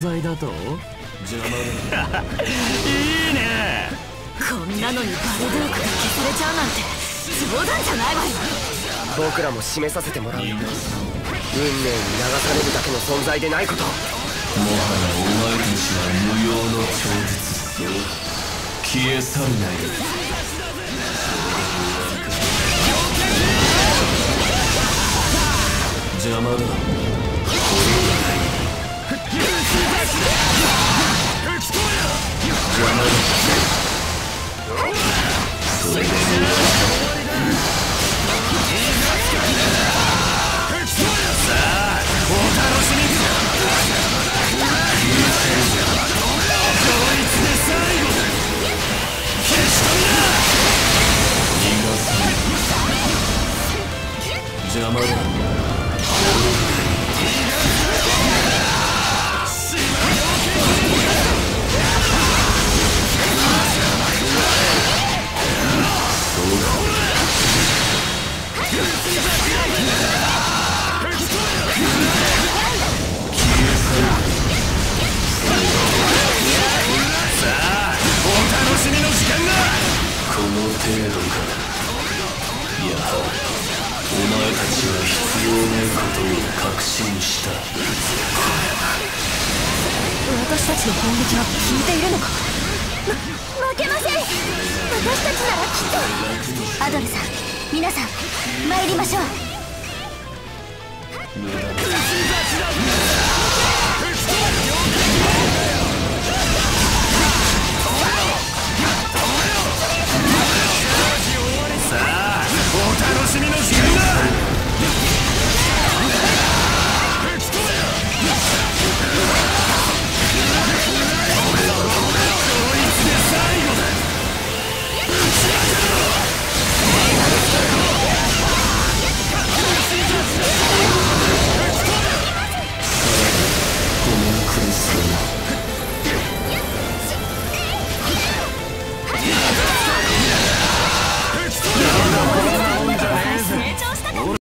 罪だと？邪魔だいいねこんなのにバルドークが消されちゃうなんて冗談じゃないわよ。僕らも示させてもらう運命に流されるだけの存在でないこと。もはやお前たちは無用の超絶消え去るがい邪魔だ。程度かやはりお前たちは必要ないことを確信した。私たちの攻撃は効いているのか？ま負けません私たちならきっとアドルさん皆さん参りましょう。無駄だ。自分だ